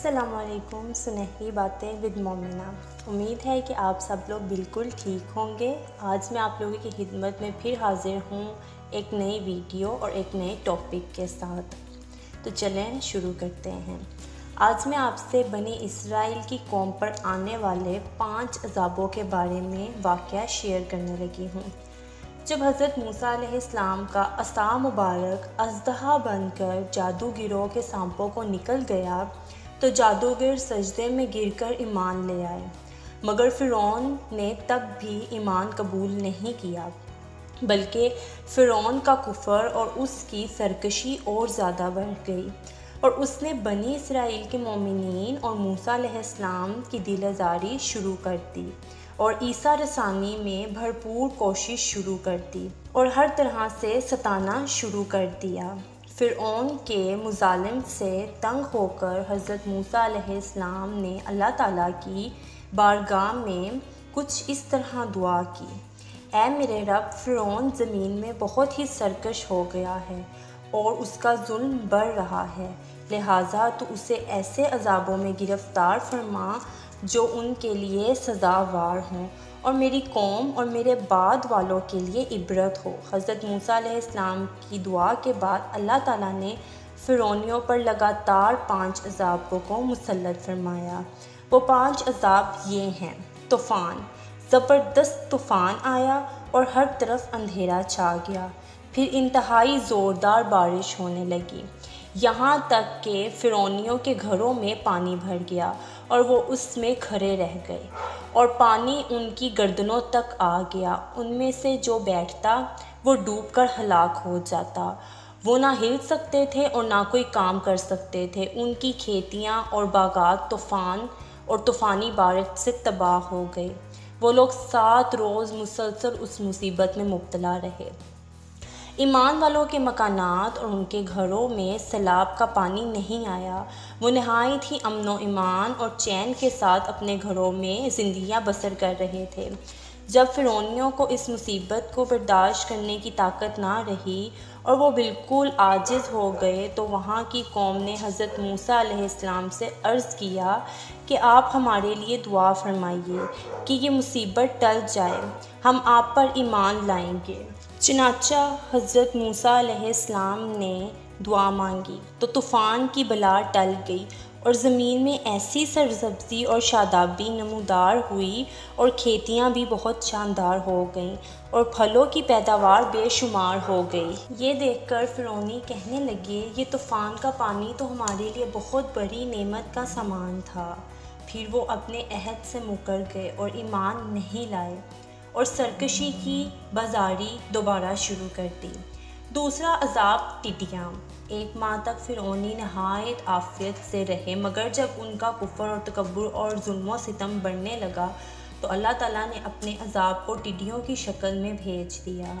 असलकुम सुनहरी बातें विद मोमिना उम्मीद है कि आप सब लोग बिल्कुल ठीक होंगे। आज मैं आप लोगों की खिदमत में फिर हाज़िर हूँ एक नई वीडियो और एक नए टॉपिक के साथ। तो चलें, शुरू करते हैं। आज मैं आपसे बनी इसराइल की कौम पर आने वाले पाँच अजाबों के बारे में वाक़ शेयर करने लगी हूँ। जब हज़रत मूसा इस्लाम का असा मुबारक अजदहा बनकर जादूगिरों के सांपों को निकल गया तो जादूगर सजदे में गिरकर ईमान ले आए। मगर फ़िरौन ने तब भी ईमान कबूल नहीं किया, बल्कि फ़िरौन का कुफर और उसकी सरकशी और ज़्यादा बढ़ गई और उसने बनी इसराइल के मोमिन और मूसा इस्लाम की दिल आज़ारी शुरू कर दी और ईसा रसानी में भरपूर कोशिश शुरू कर दी और हर तरह से सताना शुरू कर दिया। फ़िरौन के मुजालिम से तंग होकर हज़रत मूसा अलैहिस्सलाम ने अल्लाह ताला की बारगाह में कुछ इस तरह दुआ की। ए मेरे रब फ़िरौन ज़मीन में बहुत ही सरकश हो गया है और उसका जुल्म बढ़ रहा है। लिहाजा तो उसे ऐसे अजाबों में गिरफ़्तार फरमा जो उनके लिए सज़ावार हों। और मेरी कौम और मेरे बाद वालों के लिए इबरत हो। हज़रत मूसा इस्लाम की दुआ के बाद अल्लाह ताला ने फ़िरौनियों पर लगातार पाँच अजाबों को मुसलत फरमाया। वो पाँच अजाब ये हैं, तूफ़ान। ज़बरदस्त तूफ़ान आया और हर तरफ़ अंधेरा छा गया। फिर इंतहाई ज़ोरदार बारिश होने लगी। यहाँ तक के फ़िरौनियों के घरों में पानी भर गया और वो उसमें खड़े रह गए और पानी उनकी गर्दनों तक आ गया। उनमें से जो बैठता, वो डूबकर हलाक हो जाता। वो ना हिल सकते थे और ना कोई काम कर सकते थे। उनकी खेतियाँ और बागात, तूफ़ान और तूफ़ानी बारिश से तबाह हो गए। वो लोग सात रोज़ मुसलसल उस मुसीबत में मुबतला रहे। ईमान वालों के मकानात और उनके घरों में सैलाब का पानी नहीं आया। वो नहायत ही अमन व ईमान और चैन के साथ अपने घरों में ज़िंदियाँ बसर कर रहे थे। जब फ़िरौनियों को इस मुसीबत को बर्दाश्त करने की ताकत ना रही और वो बिल्कुल आजिज़ हो गए तो वहाँ की कौम ने हज़रत मूसा अलैहिस्सलाम से अर्ज़ किया कि आप हमारे लिए दुआ फरमाइए कि ये मुसीबत टल जाए। हम आप पर ईमान लाएँगे। चनाचा हज़रत मूसा अलैहिस्सलाम ने दुआ मांगी। तो तूफ़ान की बला टल गई और ज़मीन में ऐसी सरसब्जी और शादाबी नमूदार हुई और खेतियाँ भी बहुत शानदार हो गईं और फलों की पैदावार बेशुमार हो गई। ये देखकर फ़िरौनी कहने लगे, ये तूफ़ान का पानी तो हमारे लिए बहुत बड़ी नेमत का सामान था। फिर वो अपने अहद से मुकर गए और ईमान नहीं लाए। और सरकशी की बाजारी दोबारा शुरू कर दी। दूसरा अजाब टिटियाँ एक माह तक फ़िरौनी नहायत आफियत से रहे, मगर जब उनका कुफर और तकबर और जुल्म सितम बढ़ने लगा तो अल्लाह ताला ने अपने अजाब को टिड्डियों की शक्ल में भेज दिया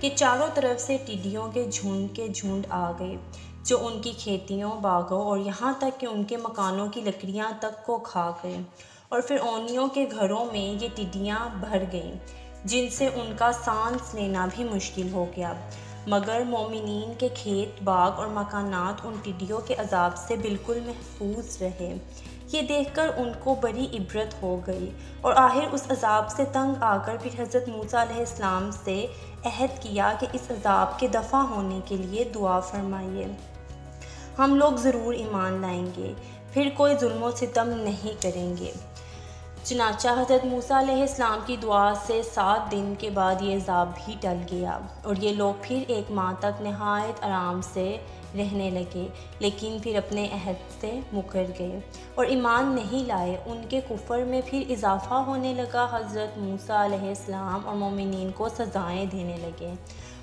कि चारों तरफ़ से टिड्डियों के झुंड के झुंड आ गए, जो उनकी खेतियों, बागों और यहाँ तक कि उनके मकानों की लकड़ियाँ तक को खा गए। और फिर ओनियों के घरों में ये टिड्डियाँ भर गईं, जिनसे उनका सांस लेना भी मुश्किल हो गया। मगर मोमिन के खेत, बाग और मकानात उन टिड्डियों के अजाब से बिल्कुल महफूज रहे। ये देखकर उनको बड़ी इबरत हो गई और आखिर उस अजाब से तंग आकर फिर हज़रत मूसा इस्लाम से अहद किया कि इस अजाब के दफ़ा होने के लिए दुआ फरमाइए। हम लोग ज़रूर ईमान लाएँगे, फिर कोई जुल्म सितम नहीं करेंगे। चनाचा हज़रत मूसा इस्लाम की दुआ से सात दिन के बाद ये ज़ाब भी टल गया और ये लोग फिर एक माह तक नहायत आराम से रहने लगे, लेकिन फिर अपने अहद से मुकर गए और ईमान नहीं लाए। उनके कुफर में फिर इजाफ़ा होने लगा। हज़रत मूसा और मोमिन को सज़ाएँ देने लगे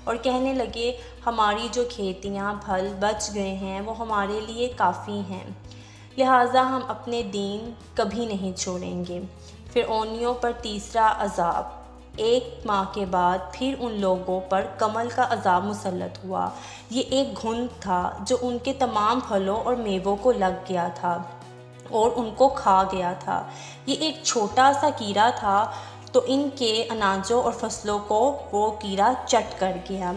और कहने लगे, हमारी जो खेतियाँ, फल बच गए हैं, वो हमारे लिए काफ़ी हैं। लिहाजा हम अपने दीन कभी नहीं छोड़ेंगे। फिर ओनियों पर तीसरा अजाब। एक माह के बाद फिर उन लोगों पर कमल का अजाब मुसलत हुआ। ये एक घुन था जो उनके तमाम फलों और मेवों को लग गया था और उनको खा गया था। ये एक छोटा सा कीड़ा था तो इनके अनाजों और फ़सलों को वो कीड़ा चट कर गया।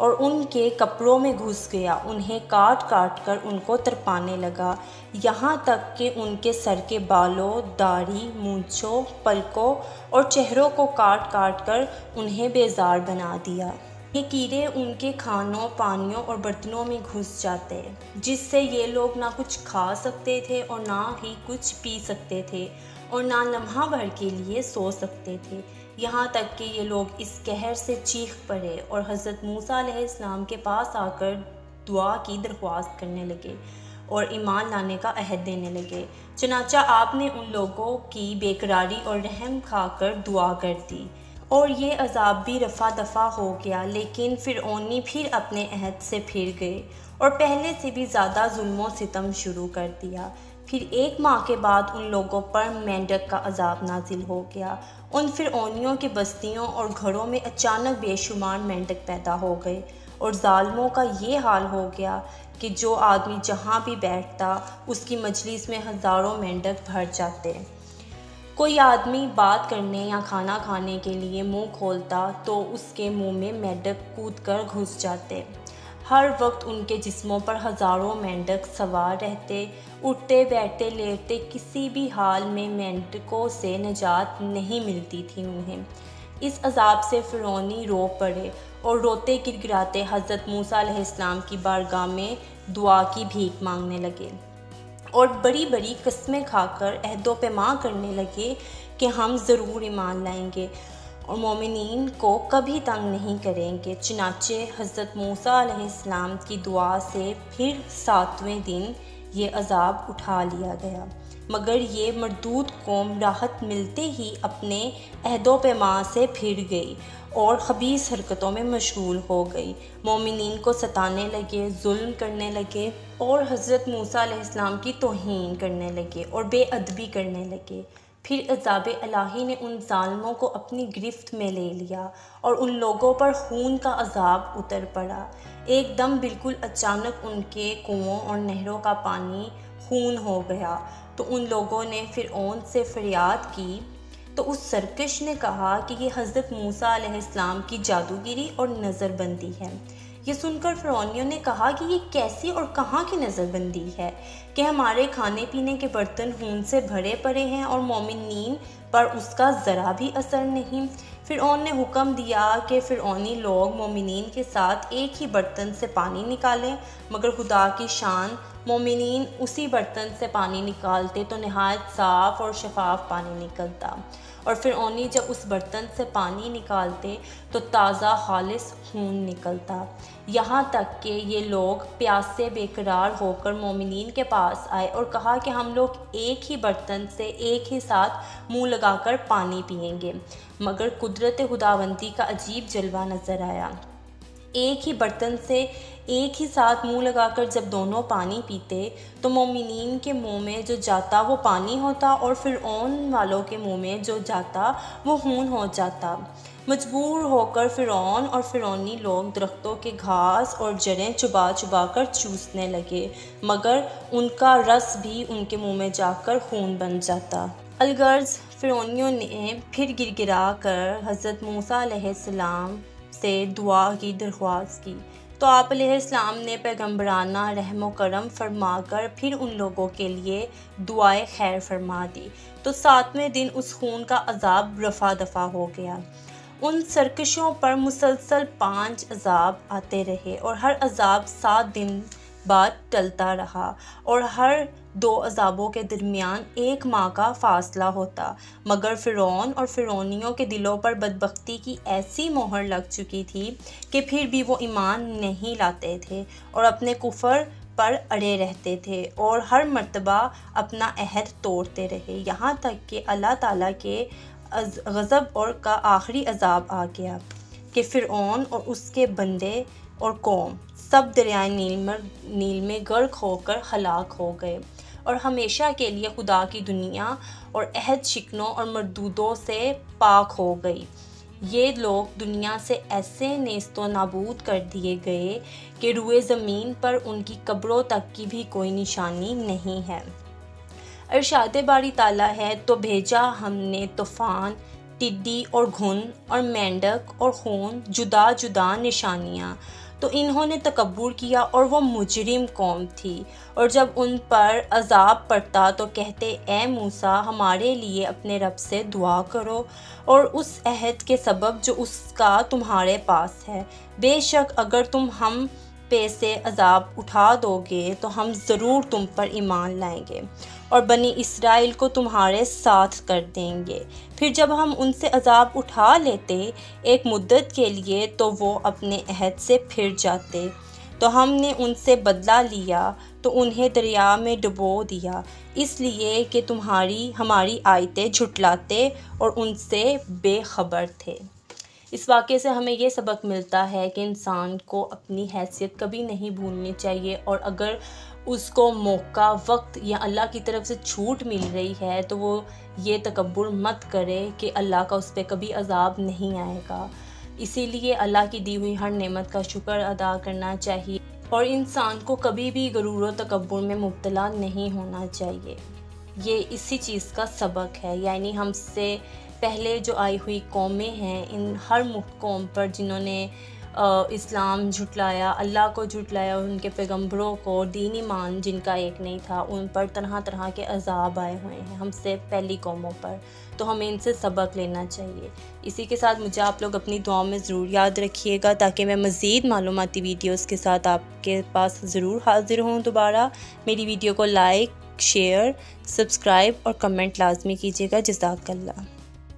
और उनके कपड़ों में घुस गया। उन्हें काट काट कर उनको तरपाने लगा। यहाँ तक कि उनके सर के बालों, दाढ़ी, मूछों, पलकों और चेहरों को काट काट कर उन्हें बेजार बना दिया। ये कीड़े उनके खानों, पानियों और बर्तनों में घुस जाते, जिससे ये लोग ना कुछ खा सकते थे और ना ही कुछ पी सकते थे। और ना लम्हा भर के लिए सो सकते थे। यहाँ तक कि ये लोग इस कहर से चीख पड़े और हज़रत मूसा इस्लाम के पास आकर दुआ की दरख्वास्त करने लगे और ईमान लाने का अहद देने लगे। चनाचा आपने उन लोगों की बेकरारी और रहम खाकर दुआ कर दी। और ये अजाब भी रफ़ा दफ़ा हो गया, लेकिन फिर ओनी फिर अपने अहद से फिर गए और पहले से भी ज़्यादा जुल्म सितम शुरू कर दिया। फिर एक माह के बाद उन लोगों पर मेंढक का अजाब नाजिल हो गया। उन फिर ओनियों की बस्तियों और घरों में अचानक बेशुमार मेंढक पैदा हो गए और ालमों का ये हाल हो गया कि जो आदमी जहाँ भी बैठता, उसकी मजलिस में हज़ारों मेंढक भर जाते। कोई आदमी बात करने या खाना खाने के लिए मुँह खोलता तो उसके मुँह में मेंढक कूद कर घुस जाते। हर वक्त उनके जिस्मों पर हज़ारों मेंढक सवार रहते, उठते, बैठते, लेटते, किसी भी हाल में मेंढकों से निजात नहीं मिलती थी उन्हें। इस अजाब से फ़िरौनी रो पड़े और रोते गिरगिराते हज़रत मूसा इस्लाम की बारगाह में दुआ की भीख मांगने लगे और बड़ी बड़ी कस्में खाकर अहदों पे माँ करने लगे कि हम ज़रूर ईमान लाएँगे। और मोमिन को कभी तंग नहीं करेंगे। चनाचे हज़रत मूसा की दुआ से फिर सातवें दिन ये अजाब उठा लिया गया। मगर ये मरदूद कौम राहत मिलते ही अपने अहदो पैमा से फिर गई और खबीस हरकतों में मशगूल हो गई। मोमिन को सताने लगे, जुल्म करने लगे और हज़रत मूसा की तोहन करने लगे और बेअदबी करने लगे। फिर अजाब अलाही ने उन ालमों को अपनी गिरफ्त में ले लिया और उन लोगों पर खून का अजाब उतर पड़ा। एकदम बिल्कुल अचानक उनके कुओं और नहरों का पानी खून हो गया। तो उन लोगों ने फिर ओन से फरियाद की। तो उस सरकश ने कहा कि ये हज़रत मूसा इस्लाम की जादूगिरी और नज़रबंदी है। ये सुनकर फ्रोनियो ने कहा कि ये कैसी और कहाँ की नज़रबंदी है कि हमारे खाने पीने के बर्तन खून से भरे पड़े हैं और मोमिन पर उसका ज़रा भी असर नहीं। फिर ने हुक्म दिया कि फ़िरौनी लोग मोमिन के साथ एक ही बर्तन से पानी निकालें, मगर खुदा की शान मोमिन उसी बर्तन से पानी निकालते तो नहायत साफ़ और शफाफ पानी निकलता। और फिर ओनी जब उस बर्तन से पानी निकालते तो ताज़ा खालिस खून निकलता। यहाँ तक कि ये लोग प्यास से बेकरार होकर मोमिन के पास आए और कहा कि हम लोग एक ही बर्तन से एक ही साथ मुँह लगाकर पानी पियेंगे। मगर कुदरत खुदावंती का अजीब जलवा नज़र आया। एक ही बर्तन से एक ही साथ मुँह लगाकर जब दोनों पानी पीते तो मोमिन के मुँह में जो जाता वो पानी होता और फिर ओन वालों के मुँह में जो जाता वो खून हो जाता। मजबूर होकर फ़िरौन और फ़िरौनी लोग दरख्तों के घास और जड़ें चुबा चुबा कर चूसने लगे, मगर उनका रस भी उनके मुँह में जाकर खून बन जाता। अलगर्ज फ़िरौनियों ने फिर गिरगिरा कर हज़रत मूसा सलाम से दुआ की दरख्वास्त की। तो आप इस्लाम ने पैगम्बराना रहम करम फरमा कर फिर उन लोगों के लिए दुआए खैर फरमा दी। तो सातवें दिन उस खून का अजाब रफा दफ़ा हो गया। उन सरकशों पर मुसलसल पाँच अजाब आते रहे और हर अजाब सात दिन बाद टलता रहा और हर दो अजाबों के दरमियान एक माह का फासला होता, मगर फ़िरौन और फ़िरौनियों के दिलों पर बदबख्ती की ऐसी मोहर लग चुकी थी कि फिर भी वो ईमान नहीं लाते थे और अपने कुफर पर अड़े रहते थे और हर मर्तबा अपना अहद तोड़ते रहे। यहाँ तक कि अल्लाह ताला के गज़ब और का आखिरी अजाब आ गया कि फ़िरौन और उसके बंदे और कौम सब दरियाए नील में नील में गर्क होकर हलाक हो गए। और हमेशा के लिए खुदा की दुनिया और अहद शिकनों और मरदूदों से पाक हो गई। ये लोग दुनिया से ऐसे नेस्तो नाबूद कर दिए गए कि रुए ज़मीन पर उनकी कब्रों तक की भी कोई निशानी नहीं है। अरशाद बारी ताला है तो भेजा हमने तूफ़ान, टिड्डी और घुन और मेंढक और खून जुदा जुदा निशानियाँ। तो इन्होंने तकबर किया और वो मुजरिम कौम थी। और जब उन पर अजाब पड़ता तो कहते ए मूसा, हमारे लिए अपने रब से दुआ करो और उस अहद के सबब जो उसका तुम्हारे पास है। बेशक अगर तुम हम पे से अजाब उठा दोगे तो हम ज़रूर तुम पर ईमान लाएँगे। और बनी इसराइल को तुम्हारे साथ कर देंगे। फिर जब हम उनसे अजाब उठा लेते एक मुद्दत के लिए तो वो अपने अहद से फिर जाते। तो हमने उनसे बदला लिया तो उन्हें दरिया में डुबो दिया। इसलिए कि तुम्हारी, हमारी आयतें झुटलाते और उनसे बेखबर थे। इस वाक़े से हमें ये सबक मिलता है कि इंसान को अपनी हैसियत कभी नहीं भूलनी चाहिए, और अगर उसको मौका, वक्त या अल्लाह की तरफ़ से छूट मिल रही है तो वो ये तकबर मत करे कि अल्लाह का उस पर कभी अजाब नहीं आएगा। इसीलिए अल्लाह की दी हुई हर नेमत का शुक्र अदा करना चाहिए और इंसान को कभी भी गरूर तकबर में मुबतला नहीं होना चाहिए। ये इसी चीज़ का सबक है। यानी हमसे पहले जो आई हुई कौमें हैं, इन हर कौम पर जिन्होंने इस्लाम झुटलाया, अल्लाह को झुटलाया उनके पैगम्बरों को दीनी मान जिनका एक नहीं था, उन पर तरह तरह के अजाब आए हुए हैं हमसे पहली कौमों पर। तो हमें इनसे सबक लेना चाहिए। इसी के साथ मुझे आप लोग अपनी दुआ में ज़रूर याद रखिएगा ताकि मैं मज़ीद मालूमती वीडियोज़ के साथ आपके पास ज़रूर हाज़िर हूँ दोबारा। मेरी वीडियो को लाइक, शेयर, सब्सक्राइब और कमेंट लाजमी कीजिएगा। जजाकल्ला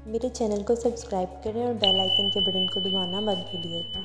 मेरे चैनल को सब्सक्राइब करें और बेल आइकन के बटन को दबाना मत भूलिएगा।